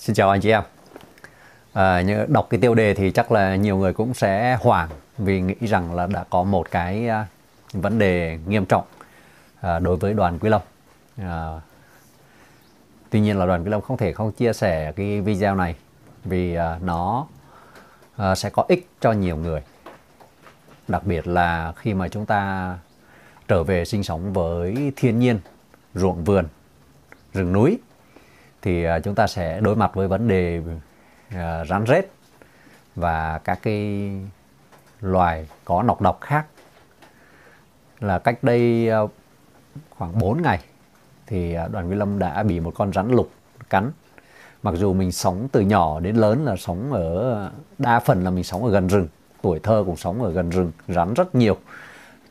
Xin chào anh chị em. À, đọc cái tiêu đề thì chắc là nhiều người cũng sẽ hoảng vì nghĩ rằng là đã có một cái à, vấn đề nghiêm trọng à, đối với đoàn Quý Lâm. À, tuy nhiên là đoàn Quý Lâm không thể không chia sẻ cái video này vì à, nó sẽ có ích cho nhiều người. Đặc biệt là khi mà chúng ta trở về sinh sống với thiên nhiên, ruộng vườn, rừng núi thì à, chúng ta sẽ đối mặt với vấn đề à, rắn rết và các cái loài có nọc độc khác. Là cách đây à, khoảng 4 ngày thì đoàn Quý Lâm đã bị một con rắn lục cắn. Mặc dù mình sống từ nhỏ đến lớn là sống ở, đa phần là mình sống ở gần rừng, tuổi thơ cũng sống ở gần rừng, rắn rất nhiều.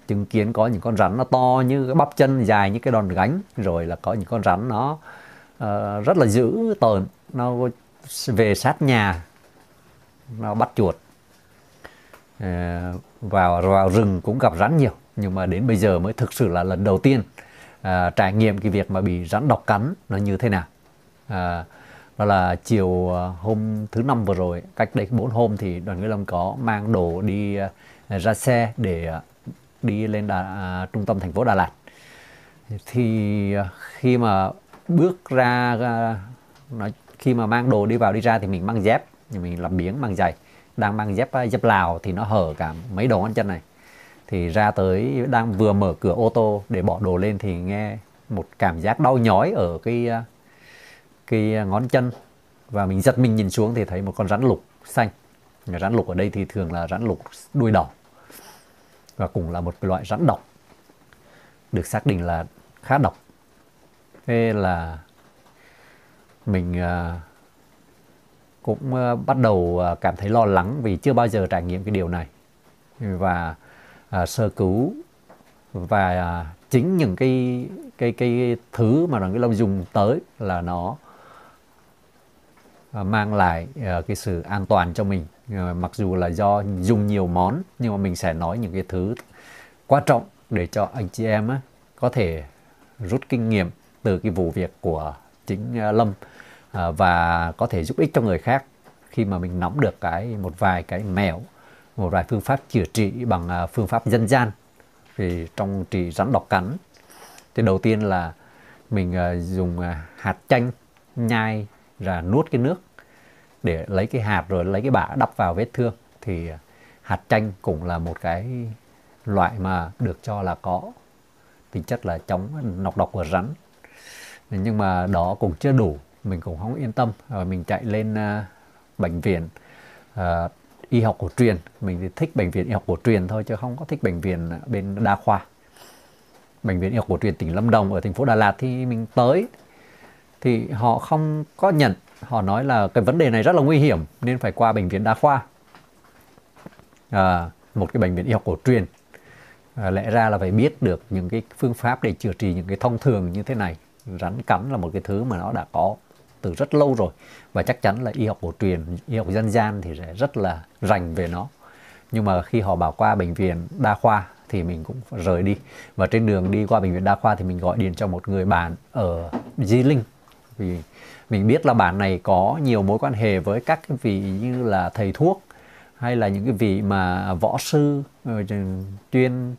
Chứng kiến có những con rắn nó to như cái bắp chân, dài như cái đòn gánh, rồi là có những con rắn nó uh, rất là dữ tợn. Nó về sát nhà. Nó bắt chuột. Uh, vào vào rừng cũng gặp rắn nhiều. Nhưng mà đến bây giờ mới thực sự là lần đầu tiên uh, trải nghiệm cái việc mà bị rắn độc cắn nó như thế nào. Uh, đó là chiều hôm thứ năm vừa rồi cách đây bốn hôm thì đoàn người lâm có mang đồ đi ra xe để đi lên đà, à, trung tâm thành phố Đà Lạt. Thì khi mà bước ra à, nói, khi mà mang đồ đi vào đi ra thì mình mang dép nhưng mình làm biển, mang giày. Đang mang dép à, dép lào thì nó hở cả mấy đầu ngón chân này. Thì ra tới, đang vừa mở cửa ô tô để bỏ đồ lên thì nghe một cảm giác đau nhói ở cái à, cái ngón chân. Và mình giật mình nhìn xuống thì thấy một con rắn lục xanh. Rắn lục ở đây thì thường là rắn lục đuôi đỏ. Và cũng là một loại rắn độc, được xác định là khá độc thế là mình à, cũng à, bắt đầu à, cảm thấy lo lắng vì chưa bao giờ trải nghiệm cái điều này. Và sơ cứu và chính những cái cái cái thứ mà đoàn cái lông dùng tới là nó mang lại cái sự an toàn cho mình. Mặc dù là do dùng nhiều món nhưng mà mình sẽ nói những cái thứ quan trọng để cho anh chị em á, có thể rút kinh nghiệm từ cái vụ việc của chính ờ, Lâm ờ, và có thể giúp ích cho người khác khi mà mình nắm được cái một vài cái mẹo, một vài phương pháp chữa trị bằng ờ, phương pháp dân gian thì trong trị rắn độc cắn. Thì đầu tiên là mình dùng hạt chanh, nhai ra nuốt cái nước để lấy cái hạt rồi lấy cái bã đắp vào vết thương. Thì hạt chanh cũng là một cái loại mà được cho là có tính chất là chống nọc độc của rắn nhưng mà đó cũng chưa đủ. Mình cũng không yên tâm. Rồi mình chạy lên uh, bệnh viện uh, y học cổ truyền. Mình thì thích bệnh viện y học cổ truyền thôi chứ không có thích bệnh viện bên đa khoa. Bệnh viện y học cổ truyền tỉnh Lâm Đồng ở thành phố Đà Lạt thì mình tới thì họ không có nhận. Họ nói là cái vấn đề này rất là nguy hiểm nên phải qua bệnh viện đa khoa à, một cái bệnh viện y học cổ truyền. À, lẽ ra là phải biết được những cái phương pháp để chữa trị những cái thông thường như thế này rắn cắn là một cái thứ mà nó đã có từ rất lâu rồi. Và chắc chắn là y học cổ truyền, y học dân gian thì sẽ rất là rành về nó. Nhưng mà khi họ bảo qua bệnh viện đa khoa thì mình cũng rời đi. Và trên đường đi qua bệnh viện đa khoa thì mình gọi điện cho một người bạn ở Di Linh. Vì mình biết là bạn này có nhiều mối quan hệ với các cái vị như là thầy thuốc hay là những cái vị mà võ sư ờ, chuyên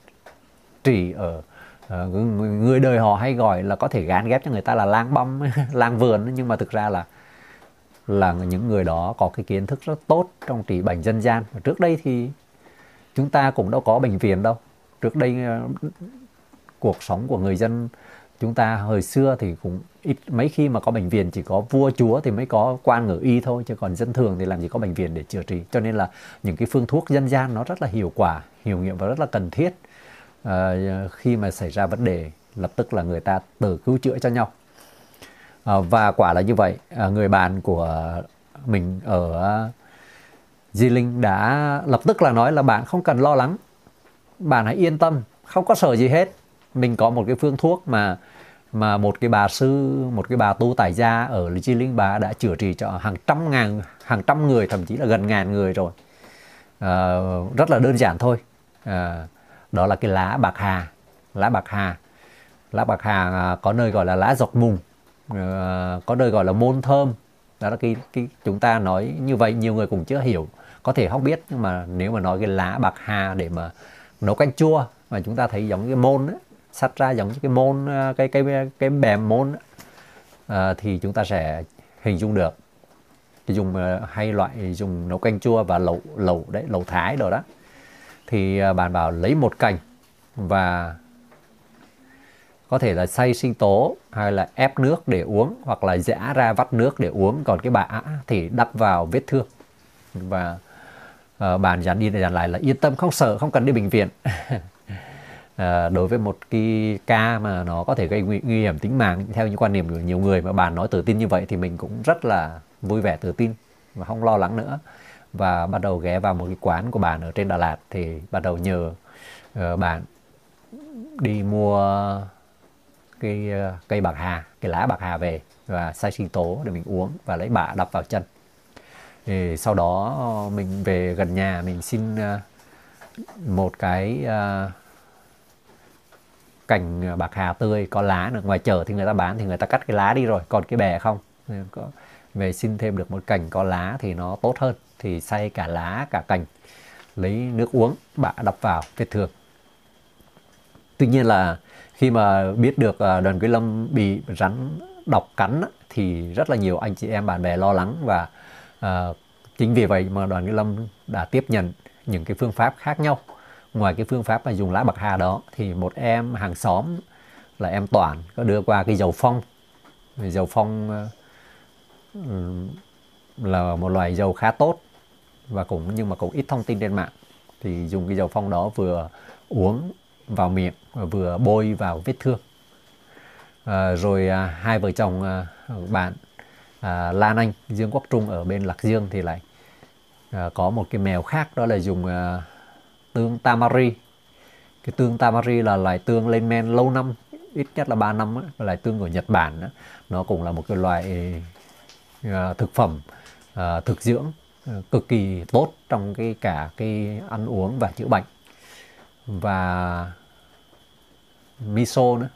trị ở Ờ, người đời họ hay gọi là có thể gán ghép cho người ta là lang băm, lang vườn nhưng mà thực ra là là những người đó có cái kiến thức rất tốt trong trị bệnh dân gian. Và trước đây thì chúng ta cũng đâu có bệnh viện đâu. Trước đây ờ, cuộc sống của người dân chúng ta hồi xưa thì cũng ít, mấy khi mà có bệnh viện chỉ có vua chúa thì mới có quan ngự y thôi, chứ còn dân thường thì làm gì có bệnh viện để chữa trị. Cho nên là những cái phương thuốc dân gian nó rất là hiệu quả, hiệu nghiệm và rất là cần thiết à, khi mà xảy ra vấn đề lập tức là người ta tự cứu chữa cho nhau. À, và quả là như vậy. À, người bạn của mình ở Di Linh đã lập tức là nói là bạn không cần lo lắng. Bạn hãy yên tâm không có sợ gì hết. Mình có một cái phương thuốc mà mà một cái bà sư một cái bà tu tài gia ở Di Linh bà đã chữa trị cho hàng trăm ngàn hàng trăm người thậm chí là gần ngàn người rồi. À, rất là đơn giản thôi. À, đó là cái lá bạc hà. Lá bạc hà. Lá bạc hà à, có nơi gọi là lá dọc mùng à, có nơi gọi là môn thơm. Đó là cái cái chúng ta nói như vậy nhiều người cũng chưa hiểu có thể không biết. Nhưng mà nếu mà nói cái lá bạc hà để mà nấu canh chua mà chúng ta thấy giống cái môn ấy, sắt ra giống cái môn à, cái cái cái bèm môn ấy, à, thì chúng ta sẽ hình dung được. Dùng hay loại dùng nấu canh chua và lẩu lẩu đấy lẩu thái rồi đó thì à, bạn bảo lấy một cành và có thể là xay sinh tố hay là ép nước để uống hoặc là giã ra vắt nước để uống. Còn cái bã thì đắp vào vết thương. Và uh, bạn dán đi dán lại là yên tâm không sợ không cần đi bệnh viện. Uh, đối với một cái ca mà nó có thể gây nguy, nguy hiểm tính mạng theo những quan niệm của nhiều người mà bạn nói tự tin như vậy thì mình cũng rất là vui vẻ tự tin và không lo lắng nữa và bắt đầu ghé vào một cái quán của bạn ở trên Đà Lạt thì bắt đầu nhờ uh, bạn đi mua cái ờ, cây bạc hà cái lá bạc hà về và xay sinh tố để mình uống và lấy bạ đập vào chân. Thì sau đó mình về gần nhà mình xin ờ, một cái cành bạc hà tươi có lá nữa. Ngoài chợ thì người ta bán thì người ta cắt cái lá đi rồi. Còn cái bè không? Có về xin thêm được một cành có lá thì nó tốt hơn. Thì xay cả lá cả cành lấy nước uống bạ đập vào vết thương tuy nhiên là khi mà biết được à, đoàn quý lâm bị rắn độc cắn thì rất là nhiều anh chị em bạn bè lo lắng và uh, chính vì vậy mà đoàn quý lâm đã tiếp nhận những cái phương pháp khác nhau. Ngoài cái phương pháp mà dùng lá bạc hà đó thì một em hàng xóm là em toàn có đưa qua cái dầu phong. Dầu phong uh, là một loài dầu khá tốt và cũng nhưng mà cũng ít thông tin trên mạng. Thì dùng cái dầu phong đó vừa uống vào miệng và vừa bôi vào vết thương. À, rồi à, hai vợ chồng à, bạn à, Lan Anh Dương Quốc Trung ở bên Lạc Dương thì lại à, có một cái mèo khác đó là dùng à, tương tamari. Cái tương tamari là loài tương lên men lâu năm ít nhất là 3 năm là loài tương của Nhật Bản đó. nó cũng là một cái loại Ờ, thực phẩm ờ, thực dưỡng ờ, cực kỳ tốt trong cái cả cái ăn uống và chữa bệnh. Và miso nữa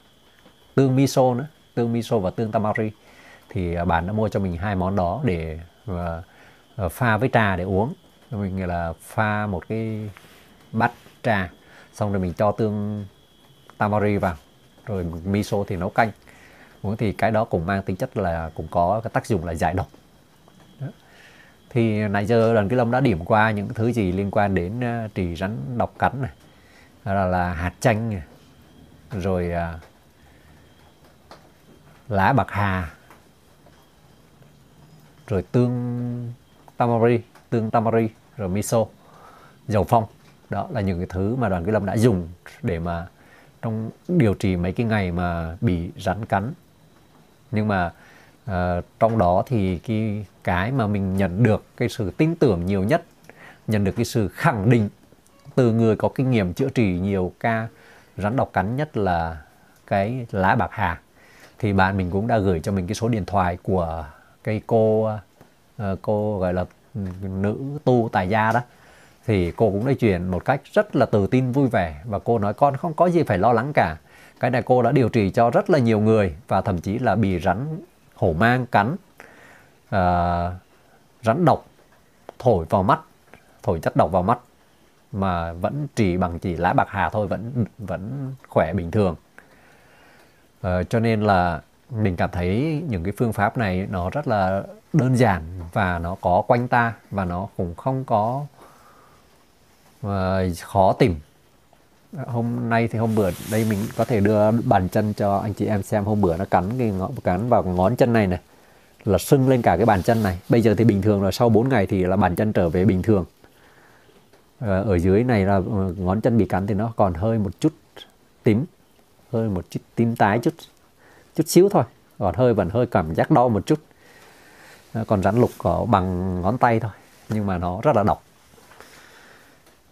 tương miso nữa tương miso và tương tamari. Thì bạn đã mua cho mình hai món đó để uh, pha với trà để uống. Mình là pha một cái bát trà xong rồi mình cho tương tamari vào. Rồi miso thì nấu canh uống thì cái đó cũng mang tính chất là cũng có cái tác dụng là giải độc. Đó. thì nãy giờ đoàn cái lâm đã điểm qua những thứ gì liên quan đến uh, trì rắn độc cắn này là, là hạt chanh này rồi ờ, lá bạc hà rồi tương tamari tương tamari rồi miso dầu phong. Đó là những cái thứ mà đoàn cái lâm đã dùng để mà trong điều trị mấy cái ngày mà bị rắn cắn nhưng mà uh, trong đó thì cái cái mà mình nhận được cái sự tin tưởng nhiều nhất nhận được cái sự khẳng định từ người có kinh nghiệm chữa trị nhiều ca rắn độc cắn nhất là cái lá bạc hà thì bạn mình cũng đã gửi cho mình cái số điện thoại của cái cô uh, cô gọi là nữ tu tài gia đó. Thì cô cũng nói chuyện một cách rất là tự tin vui vẻ. Và cô nói con không có gì phải lo lắng cả cái này cô đã điều trị cho rất là nhiều người và thậm chí là bị rắn hổ mang cắn à, rắn độc thổi vào mắt thổi chất độc vào mắt mà vẫn trị bằng chỉ lá bạc hà thôi vẫn vẫn khỏe bình thường. À, cho nên là mình cảm thấy những cái phương pháp này nó rất là đơn giản và nó có quanh ta và nó cũng không có uh, khó tìm hôm nay thì hôm bữa đây mình có thể đưa bàn chân cho anh chị em xem. Hôm bữa nó cắn cái ngõ, cắn vào ngón chân này này, là sưng lên cả cái bàn chân này. Bây giờ thì bình thường rồi sau 4 ngày thì là bàn chân trở về bình thường. Ờ, ở dưới này là ờ, ngón chân bị cắn thì nó còn hơi một chút tím, hơi một chút tím tái, chút chút xíu thôi. Còn hơi vẫn hơi cảm giác đau một chút. Còn rắn lục có bằng ngón tay thôi, nhưng mà nó rất là độc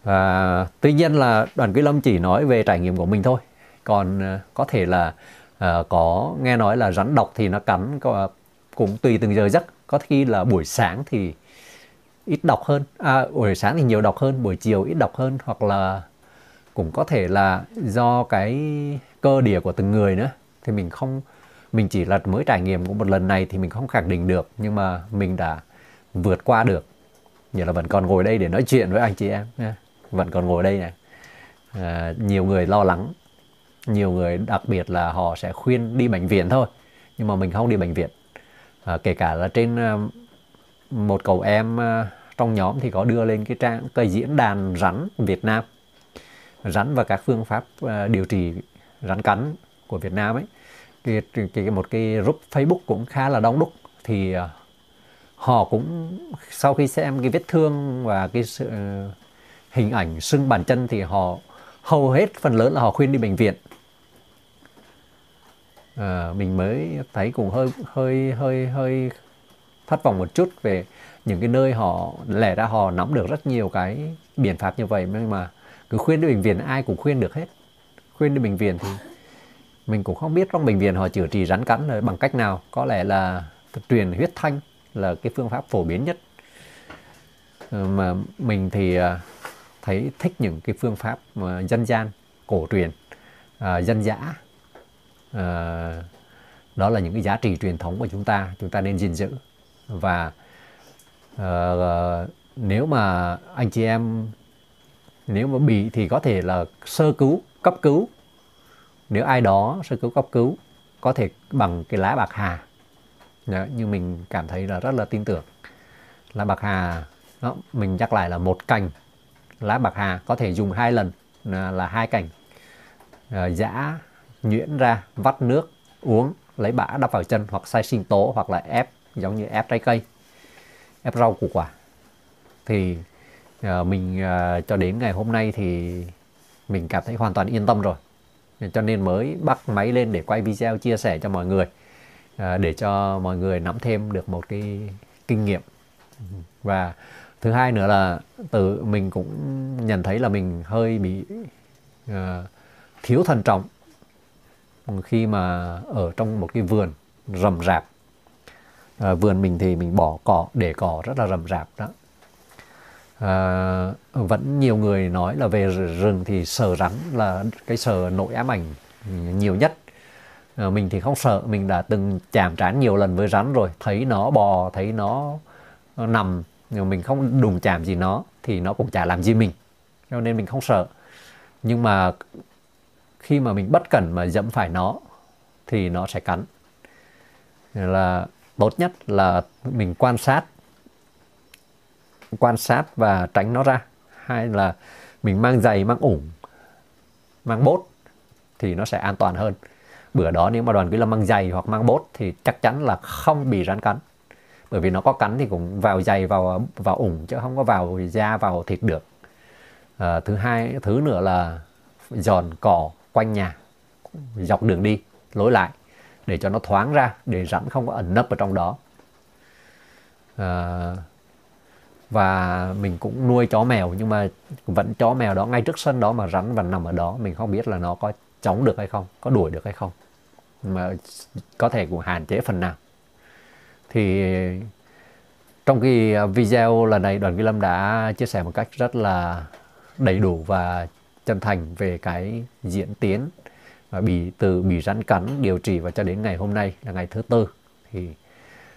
và tuy nhiên là đoàn quý lâm chỉ nói về trải nghiệm của mình thôi. Còn ờ, có thể là uh, có nghe nói là rắn độc thì nó cắn cũng tùy từng giờ giấc. Có khi là buổi sáng thì ít đọc hơn. À, buổi sáng thì nhiều đọc hơn buổi chiều ít đọc hơn hoặc là cũng có thể là do cái cơ địa của từng người nữa. Thì mình không mình chỉ là mới trải nghiệm của một lần này thì mình không khẳng định được nhưng mà mình đã vượt qua được. Nghĩa là vẫn còn ngồi đây để nói chuyện với anh chị em vẫn còn ngồi đây này à, ờ, nhiều người lo lắng. Nhiều người đặc biệt là họ sẽ khuyên đi bệnh viện thôi. Nhưng mà mình không đi bệnh viện. À, kể cả là trên ờ, một cậu em trong nhóm thì có đưa lên cái trang cái diễn đàn rắn Việt Nam. Rắn và các phương pháp điều trị rắn cắn của Việt Nam ấy. Cái, cái, cái một cái group Facebook cũng khá là đông đúc. Thì họ cũng sau khi xem cái vết thương và cái sự hình ảnh sưng bàn chân thì họ hầu hết phần lớn là họ khuyên đi bệnh viện. À, mình mới thấy cũng hơi hơi hơi hơi thất vọng một chút về những cái nơi họ lẽ ra họ nắm được rất nhiều cái biện pháp như vậy nhưng mà cứ khuyên đi bệnh viện ai cũng khuyên được hết. Khuyên đi bệnh viện thì mình cũng không biết trong bệnh viện họ chữa trị rắn cắn là bằng cách nào. Có lẽ là truyền huyết thanh là cái phương pháp phổ biến nhất. Ờ, mà mình thì à, thấy thích những cái phương pháp mà dân gian cổ truyền à, dân dã. À, đó là những cái giá trị truyền thống của chúng ta chúng ta nên gìn giữ. Và à, nếu mà anh chị em nếu mà bị thì có thể là sơ cứu cấp cứu. Nếu ai đó sơ cứu cấp cứu có thể bằng cái lá bạc hà. Đó, nhưng mình cảm thấy là rất là tin tưởng. Lá bạc hà đó, mình nhắc lại là một cành lá bạc hà có thể dùng hai lần là, hai cành. Ờ, giã nhuyễn ra vắt nước uống lấy bã đắp vào chân hoặc xay sinh tố hoặc là ép giống như ép trái cây ép rau củ quả. Thì uh, mình uh, cho đến ngày hôm nay thì mình cảm thấy hoàn toàn yên tâm rồi. Cho nên mới bắt máy lên để quay video chia sẻ cho mọi người để cho mọi người nắm thêm được một cái kinh nghiệm. Và thứ hai nữa là tự mình cũng nhận thấy là mình hơi bị uh, thiếu thận trọng khi mà ở trong một cái vườn rầm rạp. À, vườn mình thì mình bỏ cỏ để cỏ rất là rầm rạp đó. À, vẫn nhiều người nói là về rừng thì sờ rắn là cái sờ nỗi ám ảnh nhiều nhất. À, mình thì không sợ mình đã từng chạm trán nhiều lần với rắn rồi thấy nó bò thấy nó, nó nằm nếu mình không đụng chạm gì nó, thì nó cũng chả làm gì mình. Cho nên mình không sợ. Nhưng mà khi mà mình bất cẩn mà dẫm phải nó, thì nó sẽ cắn. Là tốt nhất là mình quan sát quan sát và tránh nó ra. Hay là mình mang giày, mang ủng, mang bốt thì nó sẽ an toàn hơn. Bữa đó nếu mà đoàn quý lâm mang giày hoặc mang bốt thì chắc chắn là không bị rắn cắn bởi vì nó có cắn thì cũng vào dày vào vào ủng chứ không có vào da vào thịt được. À, thứ hai thứ nữa là giòn cỏ quanh nhà dọc đường đi lối lại để cho nó thoáng ra để rắn không có ẩn nấp ở trong đó. À, và mình cũng nuôi chó mèo nhưng mà vẫn chó mèo đó ngay trước sân đó mà rắn vẫn nằm ở đó mình không biết là nó có chống được hay không có đuổi được hay không. Mà có thể cũng hạn chế phần nào thì trong cái video lần này đoàn Kỳ Lâm đã chia sẻ một cách rất là đầy đủ và chân thành về cái diễn tiến và bị từ bị rắn cắn điều trị và cho đến ngày hôm nay là ngày thứ tư. Thì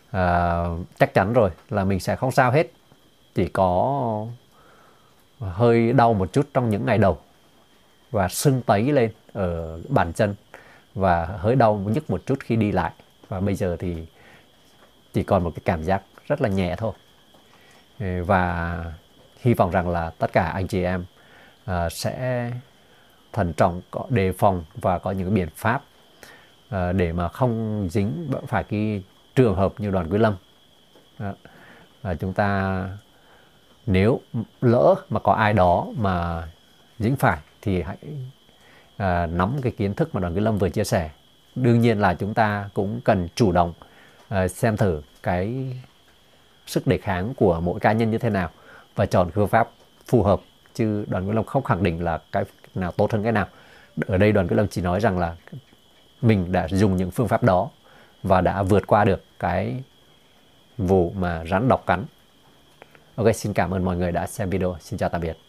uh, chắc chắn rồi là mình sẽ không sao hết. Chỉ có hơi đau một chút trong những ngày đầu và sưng tấy lên ở bàn chân và hơi đau nhức một chút khi đi lại. Và bây giờ thì chỉ còn một cái cảm giác rất là nhẹ thôi. Ừ, và hy vọng rằng là tất cả anh chị em uh, sẽ thận trọng có đề phòng và có những biện pháp uh, để mà không dính phải cái trường hợp như đoàn quý lâm. Uh, uh, chúng ta nếu lỡ mà có ai đó mà dính phải thì hãy à, nắm cái kiến thức mà đoàn quý lâm vừa chia sẻ. Đương nhiên là chúng ta cũng cần chủ động Ờ, xem thử cái sức đề kháng của mỗi cá nhân như thế nào và chọn phương pháp phù hợp chứ đoàn quý lâm không khẳng định là cái nào tốt hơn cái nào ở đây đoàn quý lâm chỉ nói rằng là mình đã dùng những phương pháp đó và đã vượt qua được cái vụ mà rắn độc cắn Ok, xin cảm ơn mọi người đã xem video. Xin chào tạm biệt.